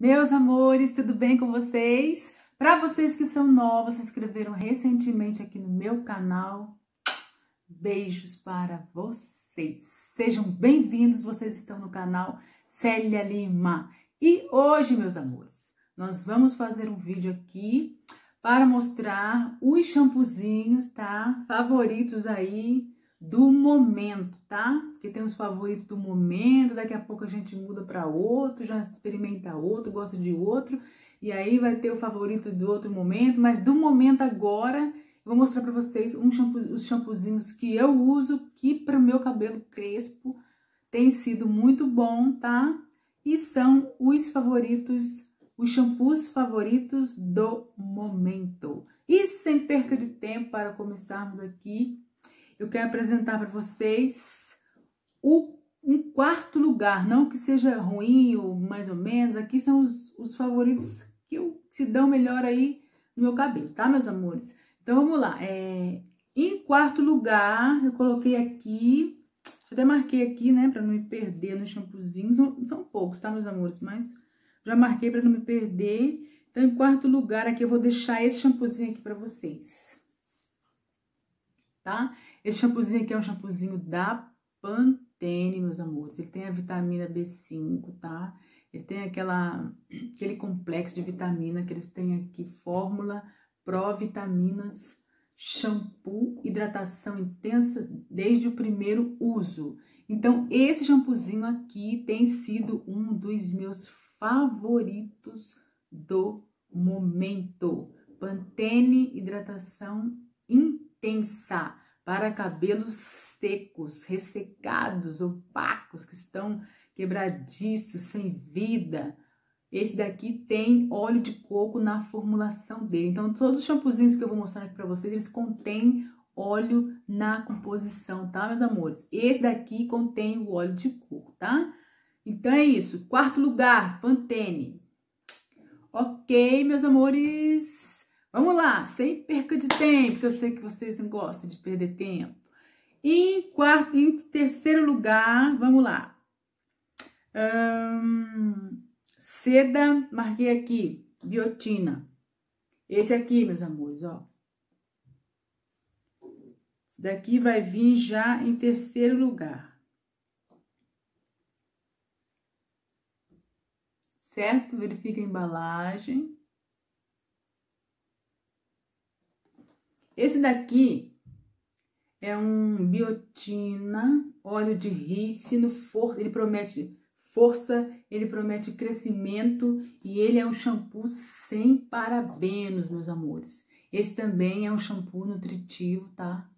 Meus amores, tudo bem com vocês? Para vocês que são novos, se inscreveram recentemente aqui no meu canal, beijos para vocês. Sejam bem-vindos, vocês estão no canal Célia Lima. E hoje, meus amores, nós vamos fazer um vídeo aqui para mostrar os shampoozinhos, tá? Favoritos aí do momento, tá? Porque tem os favoritos do momento, daqui a pouco a gente muda para outro, já experimenta outro, gosta de outro, e aí vai ter o favorito do outro momento, mas do momento agora, vou mostrar para vocês um shampoo, os shampoozinhos que eu uso, que para o meu cabelo crespo tem sido muito bom, tá? E são os favoritos, os shampoos favoritos do momento. E sem perca de tempo para começarmos aqui eu quero apresentar para vocês o, um quarto lugar, não que seja ruim ou mais ou menos, aqui são os, os favoritos que eu, se dão melhor aí no meu cabelo, tá, meus amores? Então, vamos lá. É, em quarto lugar, eu coloquei aqui, até marquei aqui, né, para não me perder no shampoozinho, são, são poucos, tá, meus amores? Mas já marquei para não me perder. Então, em quarto lugar, aqui eu vou deixar esse shampoozinho aqui para vocês. Tá? Esse shampoozinho aqui é um shampoozinho da Pantene, meus amores. Ele tem a vitamina B5, tá? Ele tem aquela, aquele complexo de vitamina que eles têm aqui, fórmula Pro-Vitaminas, shampoo, hidratação intensa desde o primeiro uso. Então, esse shampoozinho aqui tem sido um dos meus favoritos do momento. Pantene Hidratação Intensa para cabelos secos, ressecados, opacos, que estão quebradiços, sem vida. Esse daqui tem óleo de coco na formulação dele. Então, todos os shampoozinhos que eu vou mostrar aqui para vocês, eles contêm óleo na composição, tá, meus amores? Esse daqui contém o óleo de coco, tá? Então, é isso. Quarto lugar, Pantene. Ok, meus amores. Vamos lá, sem perca de tempo, que eu sei que vocês não gostam de perder tempo. Em quarto, em terceiro lugar, vamos lá. Hum, seda, marquei aqui, biotina. Esse aqui, meus amores, ó. Esse daqui vai vir já em terceiro lugar. Certo? Verifica a embalagem. Esse daqui é um biotina, óleo de rícino, força, ele promete força, ele promete crescimento e ele é um shampoo sem parabenos, meus amores. Esse também é um shampoo nutritivo, tá?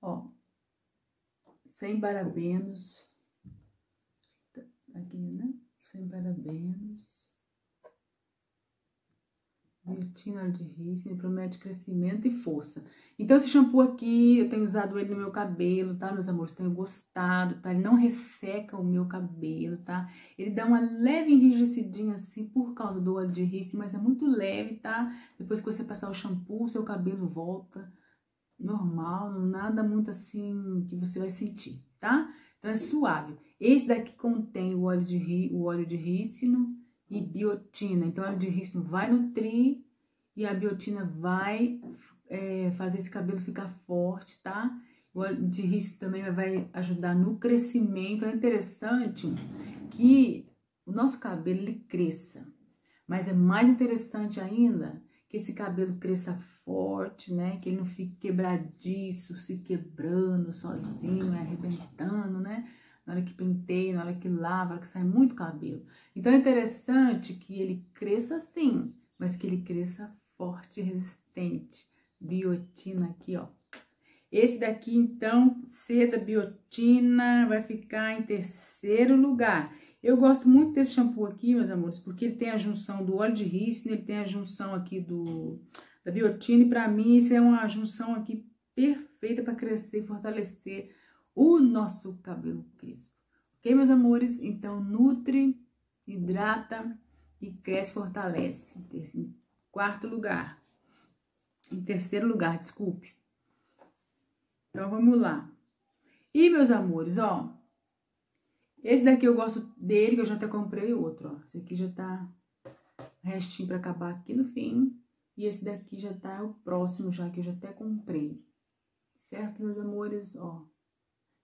Ó, sem parabenos. Aqui, né? Sem parabenos. Biotina de rícino promete crescimento e força. Então, esse shampoo aqui, eu tenho usado ele no meu cabelo, tá, meus amores? Tenho gostado, tá? Ele não resseca o meu cabelo, tá? Ele dá uma leve enrijecidinha assim por causa do óleo de rícino, mas é muito leve, tá? Depois que você passar o shampoo, seu cabelo volta normal, nada muito assim que você vai sentir, tá? Então, é suave. Esse daqui contém o óleo de, o óleo de rícino, e biotina. Então, óleo de rícino vai nutrir e a biotina vai é, fazer esse cabelo ficar forte, tá? O óleo de rícino também vai ajudar no crescimento. É interessante que o nosso cabelo ele cresça, mas é mais interessante ainda que esse cabelo cresça forte, né? Que ele não fique quebradiço, se quebrando sozinho, arrebentando, né? Na hora que penteia, na hora que lava, na hora que sai muito cabelo. Então é interessante que ele cresça sim, mas que ele cresça forte e resistente. Biotina aqui, ó. Esse daqui, então, seda biotina, vai ficar em terceiro lugar. Eu gosto muito desse shampoo aqui, meus amores, porque ele tem a junção do óleo de rícino, ele tem a junção aqui do da biotina, e pra mim isso é uma junção aqui perfeita para crescer e fortalecer o nosso cabelo crespo. Ok, meus amores? Então, nutre, hidrata e cresce, fortalece. Em quarto lugar. Em terceiro lugar, desculpe. Então, vamos lá. E, meus amores, ó. Esse daqui eu gosto dele, que eu já até comprei outro, ó. Esse aqui já tá restinho pra acabar aqui no fim. E esse daqui já tá o próximo já, que eu já até comprei. Certo, meus amores? Ó.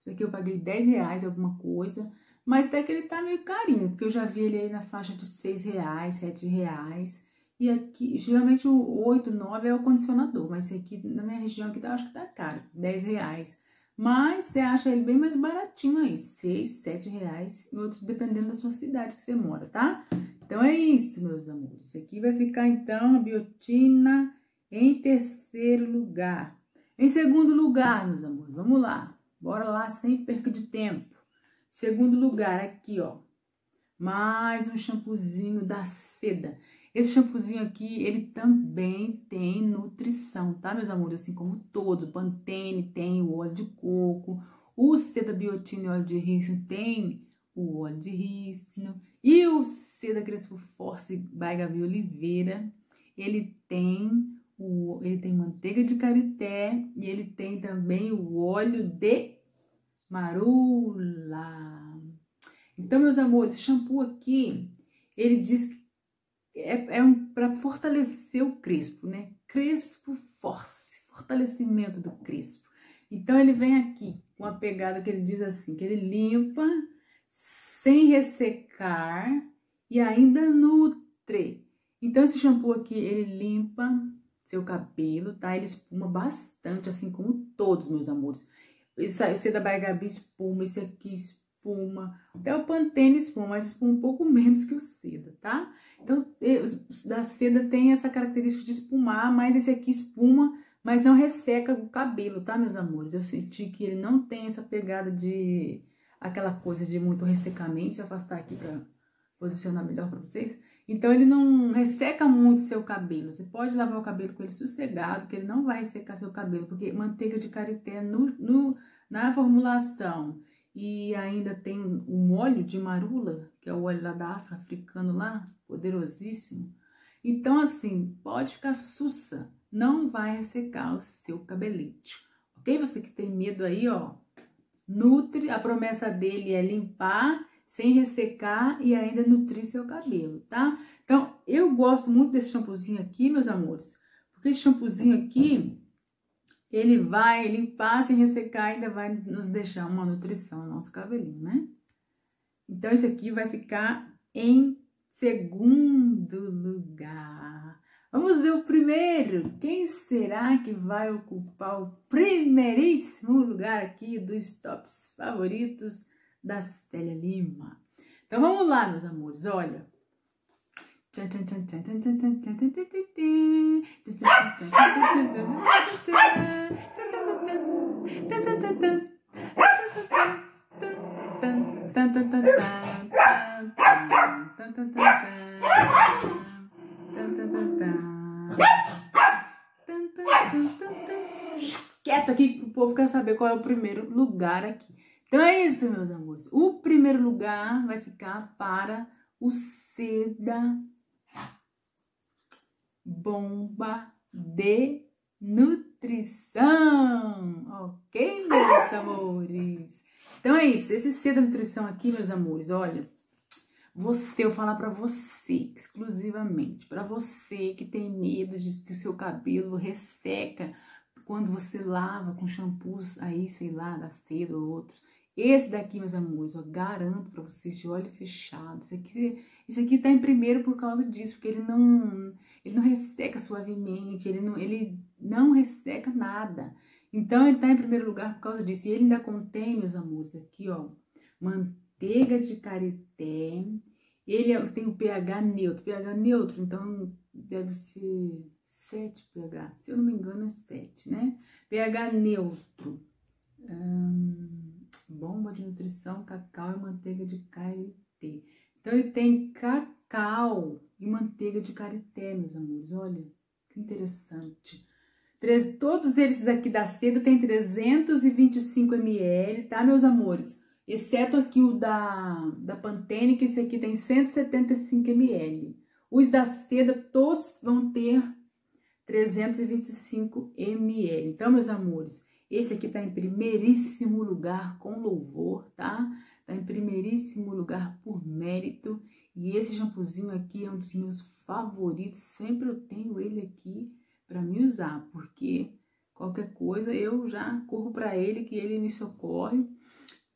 Esse aqui eu paguei 10 reais alguma coisa. Mas até que ele tá meio carinho, porque eu já vi ele aí na faixa de 6 reais, 7 reais. E aqui, geralmente o 8, 9 é o condicionador, mas esse aqui, na minha região aqui, eu acho que tá caro, 10 reais. Mas você acha ele bem mais baratinho aí, 6, 7 reais, em outros, dependendo da sua cidade que você mora, tá? Então é isso, meus amores. Esse aqui vai ficar, então, a biotina em terceiro lugar. Em segundo lugar, meus amores, vamos lá. Bora lá, sem perca de tempo. Segundo lugar, aqui, ó. Mais um shampoozinho da seda. Esse shampoozinho aqui, ele também tem nutrição, tá, meus amores? Assim como todos. O Pantene tem o óleo de coco, o Seda Biotina e óleo de rícino tem o óleo de rícino. E o Seda Crespo Force by Gabi Oliveira, ele tem o, ele tem manteiga de karité e ele tem também o óleo de marula. Então, meus amores, esse shampoo aqui, ele diz que é, é um, para fortalecer o crespo, né? Crespo Force, fortalecimento do crespo. Então ele vem aqui com a pegada que ele diz assim, que ele limpa sem ressecar e ainda nutre. Então esse shampoo aqui, ele limpa seu cabelo, tá? Ele espuma bastante, assim como todos, meus amores. Esse, esse da Bagabi espuma, esse aqui espuma. Até o Pantene espuma, mas espuma um pouco menos que o seda, tá? Então, da seda tem essa característica de espumar, mas esse aqui espuma, mas não resseca o cabelo, tá, meus amores? Eu senti que ele não tem essa pegada de... aquela coisa de muito ressecamento. Deixa eu afastar aqui pra posicionar melhor pra vocês. Então, ele não resseca muito seu cabelo. Você pode lavar o cabelo com ele sossegado, que ele não vai ressecar seu cabelo, porque manteiga de karité no, no, na formulação e ainda tem o óleo de marula, que é o óleo lá da África, africano lá, poderosíssimo. Então, assim, pode ficar sussa, não vai ressecar o seu cabelete, ok? Você que tem medo aí, ó, nutre, a promessa dele é limpar sem ressecar e ainda nutrir seu cabelo, tá? Então, eu gosto muito desse shampoozinho aqui, meus amores, porque esse shampoozinho aqui, ele vai limpar sem ressecar, ainda vai nos deixar uma nutrição no nosso cabelinho, né? Então, esse aqui vai ficar em segundo lugar. Vamos ver o primeiro. Quem será que vai ocupar o primeiríssimo lugar aqui dos tops favoritos da Célia Lima? Então, vamos lá, meus amores. Olha, Quieto aqui que o povo quer saber qual é o primeiro lugar aqui. Então é isso, meus amores. O primeiro lugar vai ficar para o Seda bomba de nutrição, ok, meus amores? Então é isso, esse C da nutrição aqui, meus amores, olha, você, eu falar para você, exclusivamente, para você que tem medo de que o seu cabelo resseca quando você lava com shampoos aí, sei lá, da seda ou outros. Esse daqui, meus amores, eu garanto para vocês de olho fechado. Esse aqui, esse aqui tá em primeiro por causa disso, porque ele não, ele não resseca suavemente, ele não, ele não resseca nada. Então, ele tá em primeiro lugar por causa disso. E ele ainda contém, meus amores, aqui, ó, manteiga de karité. Ele é, tem o pH neutro, pH neutro, então deve ser 7 pH, se eu não me engano é 7, né? pH neutro. Hum, bomba de nutrição, cacau e manteiga de karité. Então, ele tem cacau e manteiga de karité, meus amores. Olha, que interessante. Todos eles aqui da seda tem 325 ml, tá, meus amores? Exceto aqui o da, da Pantene, que esse aqui tem 175 ml. Os da seda, todos vão ter 325 ml. Então, meus amores, esse aqui tá em primeiríssimo lugar com louvor, tá? tá em primeiríssimo lugar por mérito. E esse shampoozinho aqui é um dos meus favoritos. Sempre eu tenho ele aqui para me usar, porque qualquer coisa eu já corro para ele que ele me socorre.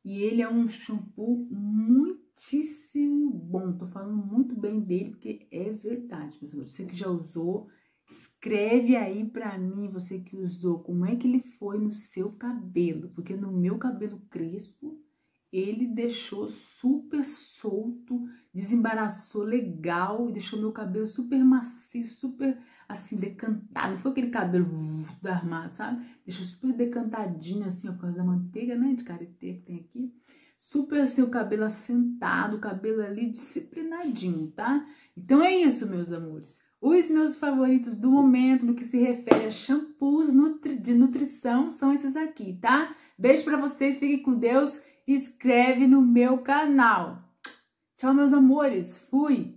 E ele é um shampoo muitíssimo bom. Tô falando muito bem dele porque é verdade, meus amores. Você que já usou, escreve aí pra mim, você que usou, como é que ele foi no seu cabelo. Porque no meu cabelo crespo, ele deixou super solto, desembaraçou legal, deixou meu cabelo super macio, super assim, decantado. Não foi aquele cabelo do armário, sabe? Deixou super decantadinho, assim, ó, por causa da manteiga, né, de karité que tem aqui. Super assim, o cabelo assentado, o cabelo ali disciplinadinho, tá? Então é isso, meus amores. Os meus favoritos do momento, no que se refere a shampoos nutri de nutrição, são esses aqui, tá? Beijo pra vocês, fiquem com Deus inscreve no meu canal. Tchau, meus amores. Fui!